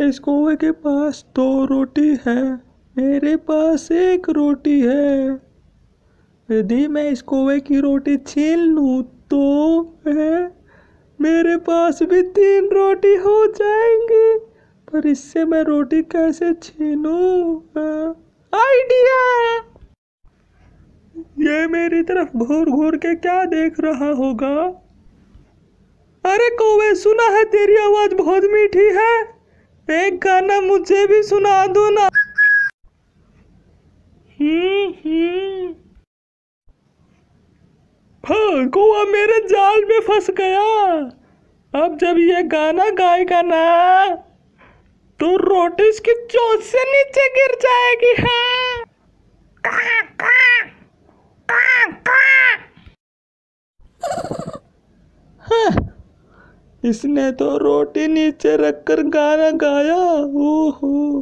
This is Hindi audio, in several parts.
इस कौवे के पास दो रोटी है। मेरे पास एक रोटी है। यदि मैं इस कौवे की रोटी छीन लूँ तो है। मेरे पास भी तीन रोटी हो जाएँगी, पर इससे मैं रोटी कैसे छीनूं आइडिया ये मेरी तरफ़ घूर घूर के क्या देख रहा होगा? अरे कौवे सुना है तेरी आवाज़ बहुत मीठी है। एक गाना मुझे भी सुना दो ना। हम्म हम्म। हाँ मेरे जाल में फंस गया। अब जब ये गाना गाएगा ना तो रोटिस की चोट से नीचे गिर जाएगी हाँ का, का, का, का। हाँ, इसने तो रोटी नीचे रखकर गाना गाया। ओहो।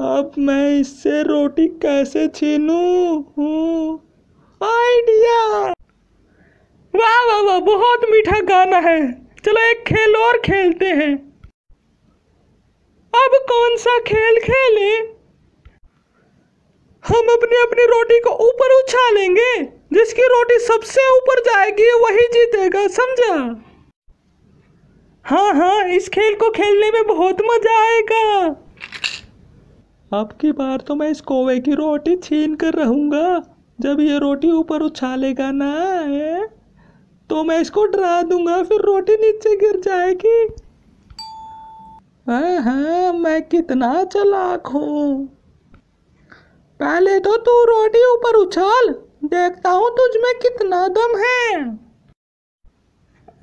अब मैं इससे रोटी कैसे छीनूं? हूँ आइडिया। वाह वाह वाह, बहुत मीठा गाना है। चलो एक खेल और खेलते हैं। अब कौन सा खेल खेले? हम अपनी अपनी रोटी को ऊपर उछालेंगे। जिसकी रोटी सबसे ऊपर जाएगी, वही जीतेगा, समझा? हाँ हाँ इस खेल को खेलने में बहुत मज़ा आएगा। अब की बार तो मैं इस कोवे की रोटी छीन कर रहूँगा। जब ये रोटी ऊपर उछालेगा ना है? तो मैं इसको डरा दूँगा फिर रोटी नीचे गिर जाएगी। हाँ हाँ मैं कितना चलाक हूँ। पहले तो तू रोटी ऊपर उछाल देखता हूँ तुझ में कितना दम है।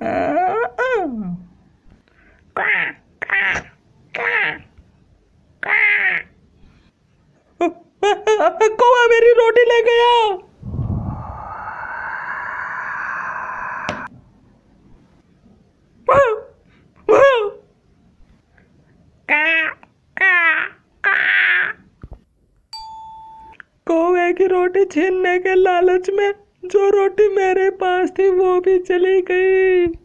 आ, आ। कौवा मेरी रोटी ले गया। कौवे की रोटी छीनने के लालच में जो रोटी मेरे पास थी, वो भी चली गई।